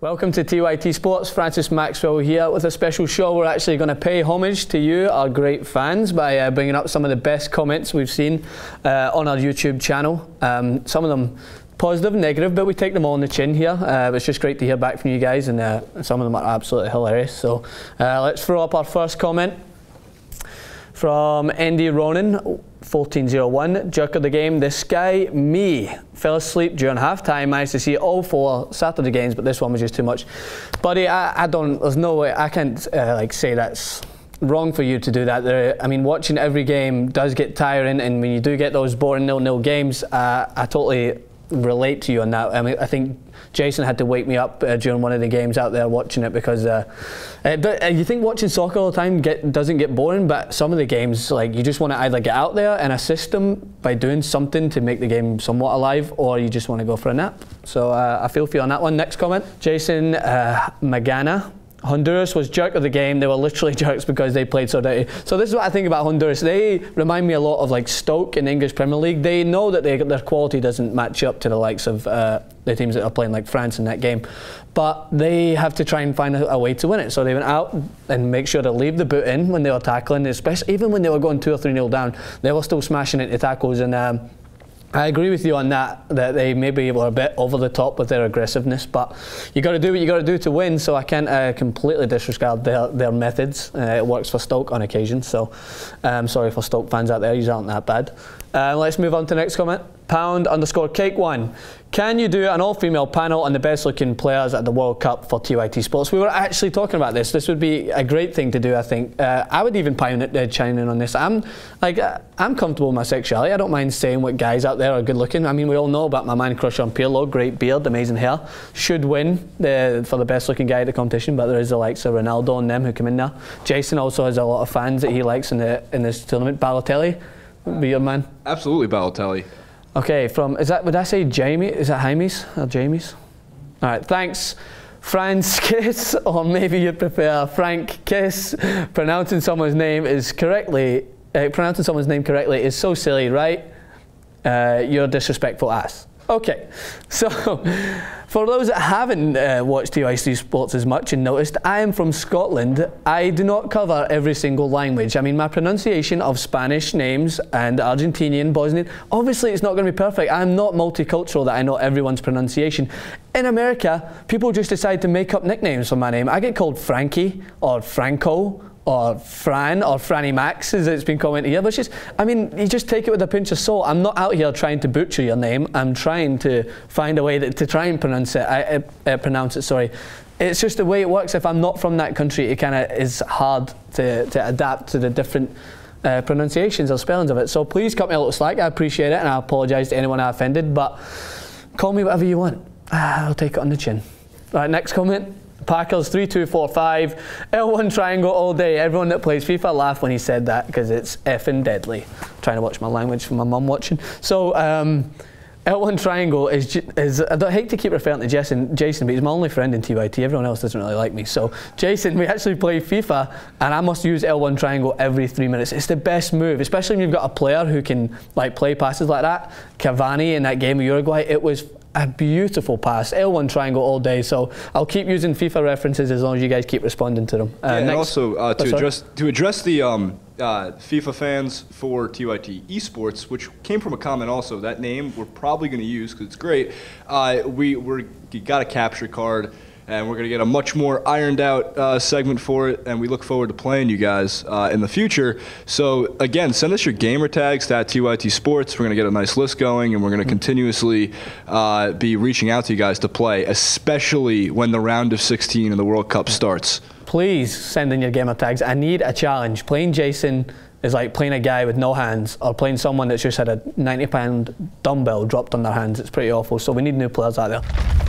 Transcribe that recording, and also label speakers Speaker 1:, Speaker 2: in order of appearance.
Speaker 1: Welcome to TYT Sports. Francis Maxwell here with a special show. We're actually going to pay homage to you, our great fans, by uh, bringing up some of the best comments we've seen uh, on our YouTube channel. Um, some of them positive, negative, but we take them all on the chin here. Uh, it's just great to hear back from you guys, and uh, some of them are absolutely hilarious. So uh, let's throw up our first comment from Andy Ronan, 1401, jerk of the game. This guy, me, fell asleep during halftime. Managed to see all four Saturday games, but this one was just too much. Buddy, I, I don't. There's no way I can't uh, like say that's wrong for you to do that. There, I mean, watching every game does get tiring, and when you do get those boring nil-nil games, uh, I totally relate to you on that. I mean, I think Jason had to wake me up uh, during one of the games out there watching it because uh, uh, but, uh, you think watching soccer all the time get, doesn't get boring, but some of the games like you just want to either get out there and assist them by doing something to make the game somewhat alive, or you just want to go for a nap. So uh, I feel for you on that one. Next comment, Jason uh, Magana. Honduras was jerk of the game. They were literally jerks because they played so dirty. So this is what I think about Honduras. They remind me a lot of like Stoke in English Premier League. They know that they, their quality doesn't match up to the likes of uh, the teams that are playing like France in that game, but they have to try and find a, a, way to win it. So they went out and make sure to leave the boot in when they were tackling, especially even when they were going two or three nil down. They were still smashing into tackles and. Um, I agree with you on that, that they maybe were a bit over the top with their aggressiveness, but you got to do what you got to do to win, so I can't uh, completely disregard their, their methods. Uh, it works for Stoke on occasion, so I'm um, sorry for Stoke fans out there, you aren't that bad. Uh, let's move on to the next comment. Pound underscore cake one. Can you do an all-female panel on the best-looking players at the World Cup for TYT Sports? We were actually talking about this. This would be a great thing to do. I think uh, I would even it, uh, chime in on this. I'm like uh, I'm comfortable with my sexuality. I don't mind saying what guys out there are good-looking. I mean, we all know about my man crush on Pirlo. Great beard, amazing hair. Should win the, for the best-looking guy at the competition, but there is the likes of Ronaldo and them who come in there. Jason also has a lot of fans that he likes in the in this tournament. Balotelli, be your man.
Speaker 2: Absolutely, Balotelli.
Speaker 1: Okay, from, is that, would I say Jamie? Is that Jamie's or Jamie's? All right, thanks. Franz Kiss, or maybe you'd prefer Frank Kiss. Pronouncing someone's name is correctly, uh, pronouncing someone's name correctly is so silly, right? Uh, you're a disrespectful ass. Okay, so for those that haven't uh, watched TYT Sports as much and noticed, I am from Scotland. I do not cover every single language. I mean, my pronunciation of Spanish names and Argentinian, Bosnian, obviously it's not going to be perfect. I'm not multicultural that I know everyone's pronunciation. In America, people just decide to make up nicknames for my name. I get called Frankie or Franco or Fran or Franny Max as it's been commented here. But just, I mean, you just take it with a pinch of salt. I'm not out here trying to butcher your name. I'm trying to find a way that, to try and pronounce it. I, uh, uh, pronounce it. Sorry. It's just the way it works. If I'm not from that country, it kind of is hard to, to adapt to the different uh, pronunciations or spellings of it. So please cut me a little slack. I appreciate it, and I apologise to anyone I offended. But call me whatever you want. I'll take it on the chin. All right, next comment. Packers 3245, L1 triangle all day. Everyone that plays FIFA laugh when he said that because it's effing deadly. I'm trying to watch my language for my mum watching. So, um, L1 Triangle is, is I hate to keep referring to Jason, Jason, but he's my only friend in TYT. Everyone else doesn't really like me. So, Jason, we actually play FIFA, and I must use L1 Triangle every three minutes. It's the best move, especially when you've got a player who can like play passes like that. Cavani in that game of Uruguay, it was a beautiful pass. L1 triangle all day. So I'll keep using FIFA references as long as you guys keep responding to them.
Speaker 2: Uh, yeah, and also uh, to oh, address to address the um, uh, FIFA fans for TYT Esports, which came from a comment also. That name we're probably going to use because it's great. Uh, we we got a capture card and we're going to get a much more ironed out uh, segment for it, and we look forward to playing you guys uh, in the future. So again, send us your gamer tags to TYT Sports. We're going to get a nice list going, and we're going to continuously uh, be reaching out to you guys to play, especially when the round of 16 in the World Cup starts.
Speaker 1: Please send in your gamer tags. I need a challenge. Playing Jason is like playing a guy with no hands or playing someone that's just had a 90 pound dumbbell dropped on their hands. It's pretty awful. So we need new players out there.